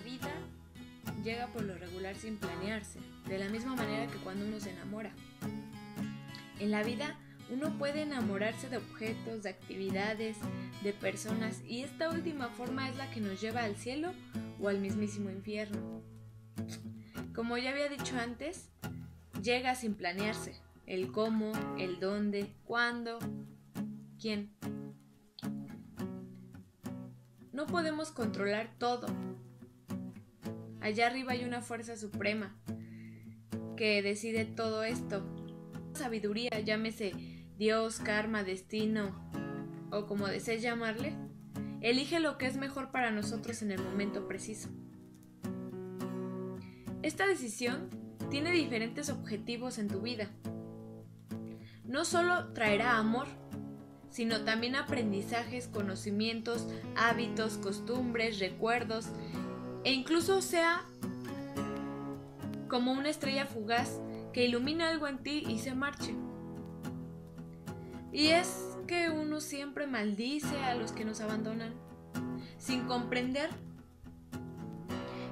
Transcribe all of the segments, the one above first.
Vida llega por lo regular sin planearse, de la misma manera que cuando uno se enamora. En la vida uno puede enamorarse de objetos, de actividades, de personas y esta última forma es la que nos lleva al cielo o al mismísimo infierno. Como ya había dicho antes, llega sin planearse. El cómo, el dónde, cuándo, quién. No podemos controlar todo. Allá arriba hay una fuerza suprema que decide todo esto. Sabiduría, llámese Dios, karma, destino o como desees llamarle, elige lo que es mejor para nosotros en el momento preciso. Esta decisión tiene diferentes objetivos en tu vida. No solo traerá amor, sino también aprendizajes, conocimientos, hábitos, costumbres, recuerdos e incluso sea como una estrella fugaz que ilumina algo en ti y se marche. Y es que uno siempre maldice a los que nos abandonan, sin comprender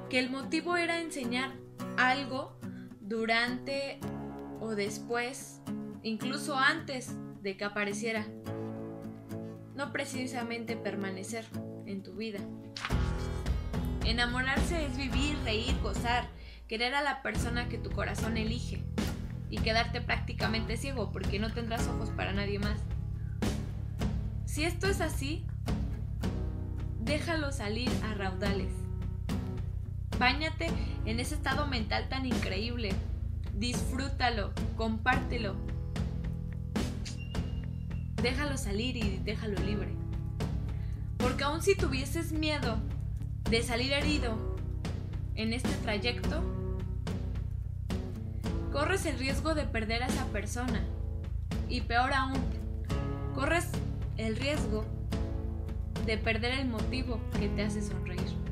que el motivo era enseñar algo durante o después, incluso antes de que apareciera, no precisamente permanecer en tu vida. Enamorarse es vivir, reír, gozar, querer a la persona que tu corazón elige y quedarte prácticamente ciego porque no tendrás ojos para nadie más. Si esto es así, déjalo salir a raudales. Báñate en ese estado mental tan increíble. Disfrútalo, compártelo. Déjalo salir y déjalo libre. Porque aun si tuvieses miedo de salir herido en este trayecto, corres el riesgo de perder a esa persona. Y peor aún, corres el riesgo de perder el motivo que te hace sonreír.